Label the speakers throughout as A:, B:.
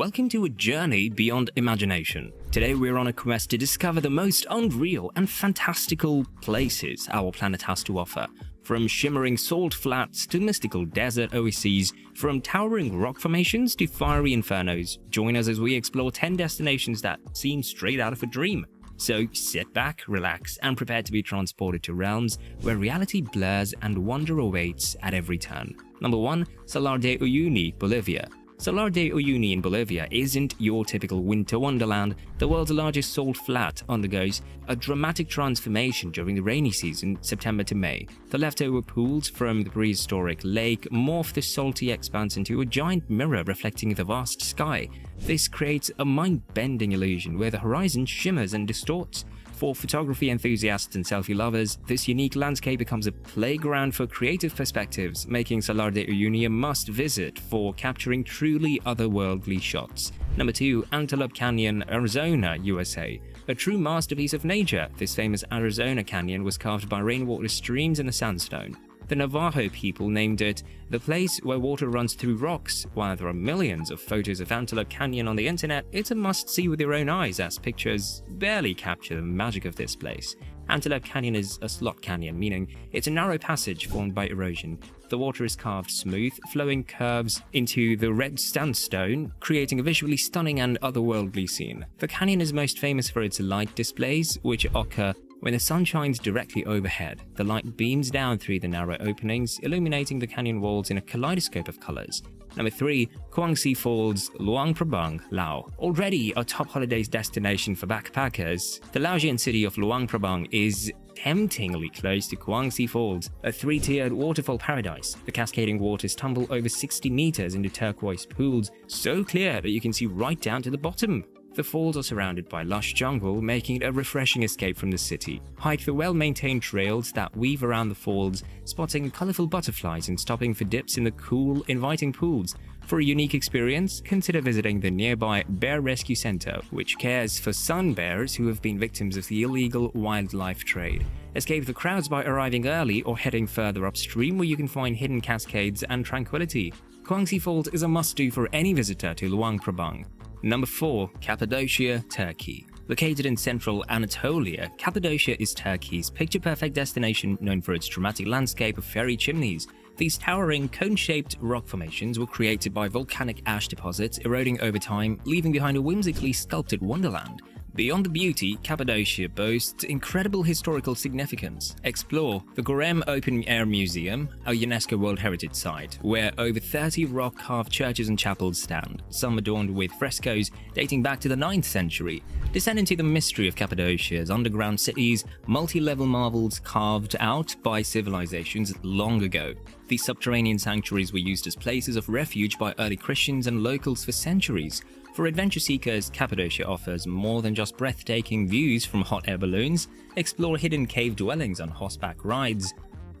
A: Welcome to a journey beyond imagination. Today we're on a quest to discover the most unreal and fantastical places our planet has to offer. From shimmering salt flats to mystical desert oases, from towering rock formations to fiery infernos, join us as we explore 10 destinations that seem straight out of a dream. So sit back, relax, and prepare to be transported to realms where reality blurs and wonder awaits at every turn. Number 1. Salar de Uyuni, Bolivia. Salar de Uyuni in Bolivia isn't your typical winter wonderland. The world's largest salt flat undergoes a dramatic transformation during the rainy season, September to May. The leftover pools from the prehistoric lake morph the salty expanse into a giant mirror reflecting the vast sky. This creates a mind-bending illusion where the horizon shimmers and distorts. For photography enthusiasts and selfie lovers, this unique landscape becomes a playground for creative perspectives, making Salar de Uyuni a must visit for capturing truly otherworldly shots. Number 2. Antelope Canyon, Arizona, USA. A true masterpiece of nature, this famous Arizona canyon was carved by rainwater streams in the sandstone. The Navajo people named it the place where water runs through rocks. While there are millions of photos of Antelope Canyon on the internet, it's a must-see with your own eyes as pictures barely capture the magic of this place. Antelope Canyon is a slot canyon, meaning it's a narrow passage formed by erosion. The water is carved smooth, flowing curves into the red sandstone, creating a visually stunning and otherworldly scene. The canyon is most famous for its light displays, which occur when the sun shines directly overhead, the light beams down through the narrow openings, illuminating the canyon walls in a kaleidoscope of colors. Number 3. Kuangsi Falls, Luang Prabang, Laos. Already a top holidays destination for backpackers, the Laosian city of Luang Prabang is temptingly close to Kuangsi Falls, a three-tiered waterfall paradise. The cascading waters tumble over 60 meters into turquoise pools, so clear that you can see right down to the bottom. The falls are surrounded by lush jungle, making it a refreshing escape from the city. Hike the well-maintained trails that weave around the falls, spotting colorful butterflies and stopping for dips in the cool, inviting pools. For a unique experience, consider visiting the nearby Bear Rescue Center, which cares for sun bears who have been victims of the illegal wildlife trade. Escape the crowds by arriving early or heading further upstream where you can find hidden cascades and tranquility. Kuangsi Falls is a must-do for any visitor to Luang Prabang. Number 4. Cappadocia, Turkey. Located in central Anatolia, Cappadocia is Turkey's picture-perfect destination known for its dramatic landscape of fairy chimneys. These towering, cone-shaped rock formations were created by volcanic ash deposits eroding over time, leaving behind a whimsically sculpted wonderland. Beyond the beauty, Cappadocia boasts incredible historical significance. Explore the Göreme Open Air Museum, a UNESCO World Heritage Site, where over 30 rock-carved churches and chapels stand, some adorned with frescoes dating back to the 9th century. Descend into the mystery of Cappadocia's underground cities, multi-level marvels carved out by civilizations long ago. These subterranean sanctuaries were used as places of refuge by early Christians and locals for centuries, for adventure seekers, Cappadocia offers more than just breathtaking views from hot air balloons. Explore hidden cave dwellings on horseback rides,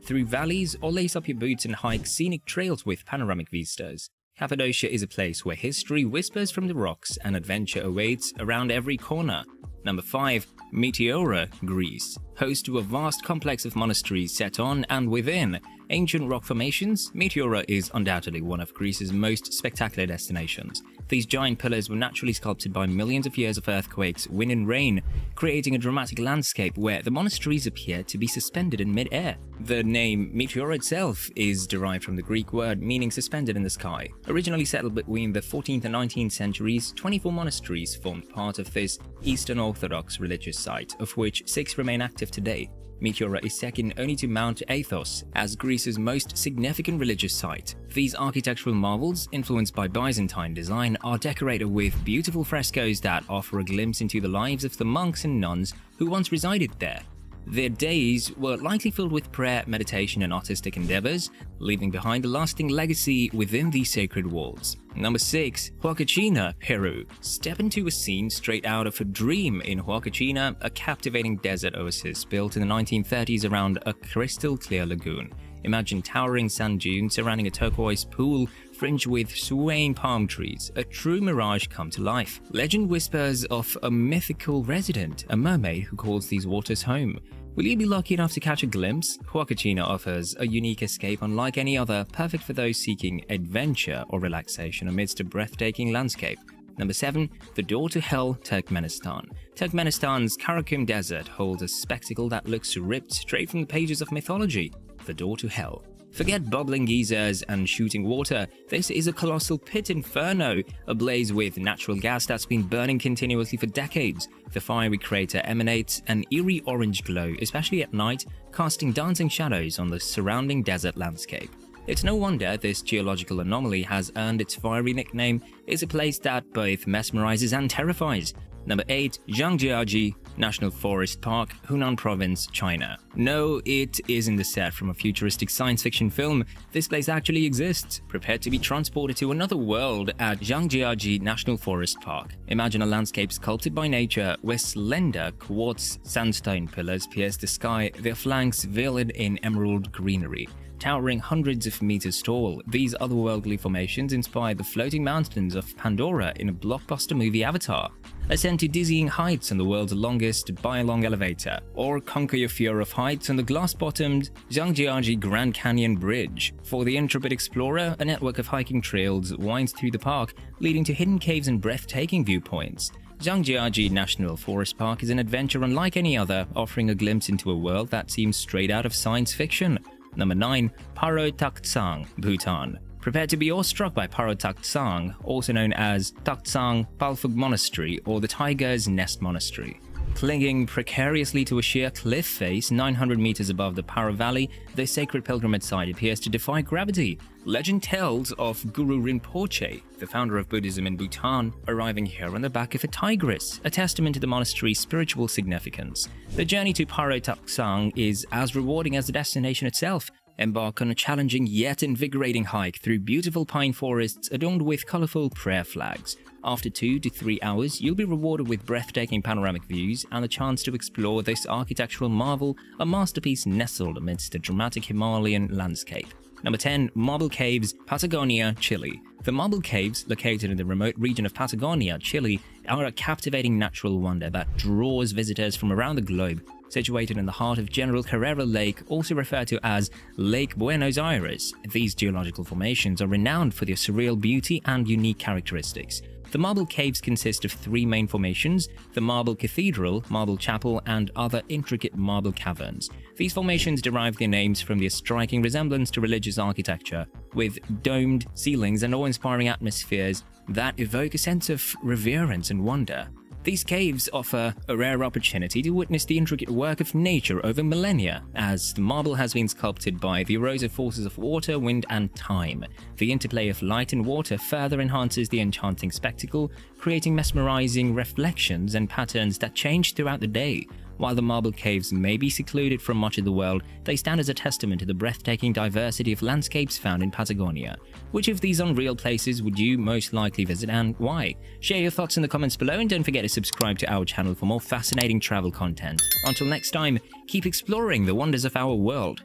A: through valleys, or lace up your boots and hike scenic trails with panoramic vistas. Cappadocia is a place where history whispers from the rocks and adventure awaits around every corner. Number 5. Meteora, Greece. Host to a vast complex of monasteries set on and within ancient rock formations, Meteora is undoubtedly one of Greece's most spectacular destinations. These giant pillars were naturally sculpted by millions of years of earthquakes, wind and rain, creating a dramatic landscape where the monasteries appear to be suspended in mid-air. The name Meteora itself is derived from the Greek word meaning suspended in the sky. Originally settled between the 14th and 19th centuries, 24 monasteries formed part of this Eastern Orthodox religious site, of which six remain active today. Meteora is second only to Mount Athos as Greece's most significant religious site. These architectural marvels, influenced by Byzantine design, are decorated with beautiful frescoes that offer a glimpse into the lives of the monks and nuns who once resided there. Their days were likely filled with prayer, meditation, and artistic endeavors, leaving behind a lasting legacy within these sacred walls. Number 6. Huacachina, Peru. Step into a scene straight out of a dream in Huacachina, a captivating desert oasis built in the 1930s around a crystal clear lagoon. Imagine towering sand dunes surrounding a turquoise pool fringed with swaying palm trees, a true mirage come to life. Legend whispers of a mythical resident, a mermaid who calls these waters home. Will you be lucky enough to catch a glimpse? Huacachina offers a unique escape unlike any other, perfect for those seeking adventure or relaxation amidst a breathtaking landscape. Number 7. The Door to Hell, Turkmenistan. Turkmenistan's Karakum Desert holds a spectacle that looks ripped straight from the pages of mythology. The Door to Hell. Forget bubbling geysers and shooting water, this is a colossal pit inferno, ablaze with natural gas that's been burning continuously for decades. The fiery crater emanates an eerie orange glow, especially at night, casting dancing shadows on the surrounding desert landscape. It's no wonder this geological anomaly has earned its fiery nickname. It's a place that both mesmerizes and terrifies. Number 8. Zhangjiajie National Forest Park, Hunan Province, China. No, it isn't the set from a futuristic science fiction film. This place actually exists. Prepare to be transported to another world at Zhangjiajie National Forest Park. Imagine a landscape sculpted by nature where slender quartz sandstone pillars pierce the sky, their flanks veiled in emerald greenery. Towering hundreds of meters tall, these otherworldly formations inspire the floating mountains of Pandora in a blockbuster movie Avatar. Ascend to dizzying heights on the world's longest Bailong elevator, or conquer your fear of heights on the glass-bottomed Zhangjiajie Grand Canyon Bridge. For the intrepid explorer, a network of hiking trails winds through the park, leading to hidden caves and breathtaking viewpoints. Zhangjiajie National Forest Park is an adventure unlike any other, offering a glimpse into a world that seems straight out of science fiction. Number 9. Paro Taktsang, Bhutan. Prepare to be awestruck by Paro Taktsang, also known as Taktsang Palphug Monastery or the Tiger's Nest Monastery. Clinging precariously to a sheer cliff face 900 meters above the Paro Valley, the sacred pilgrimage site appears to defy gravity. Legend tells of Guru Rinpoche, the founder of Buddhism in Bhutan, arriving here on the back of a tigress, a testament to the monastery's spiritual significance. The journey to Paro Taktsang is as rewarding as the destination itself, Embark on a challenging yet invigorating hike through beautiful pine forests adorned with colorful prayer flags. After two to three hours, you'll be rewarded with breathtaking panoramic views and the chance to explore this architectural marvel, a masterpiece nestled amidst a dramatic Himalayan landscape. Number 10. Marble Caves, Patagonia, Chile. The Marble Caves, located in the remote region of Patagonia, Chile, are a captivating natural wonder that draws visitors from around the globe situated in the heart of General Carrera Lake, also referred to as Lake Buenos Aires. These geological formations are renowned for their surreal beauty and unique characteristics. The marble caves consist of three main formations, the marble cathedral, marble chapel, and other intricate marble caverns. These formations derive their names from their striking resemblance to religious architecture, with domed ceilings and awe-inspiring atmospheres that evoke a sense of reverence and wonder. These caves offer a rare opportunity to witness the intricate work of nature over millennia, as the marble has been sculpted by the erosive forces of water, wind, and time. The interplay of light and water further enhances the enchanting spectacle, creating mesmerizing reflections and patterns that change throughout the day, while the marble caves may be secluded from much of the world, they stand as a testament to the breathtaking diversity of landscapes found in Patagonia. Which of these unreal places would you most likely visit and why? Share your thoughts in the comments below and don't forget to subscribe to our channel for more fascinating travel content. Until next time, keep exploring the wonders of our world.